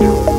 you.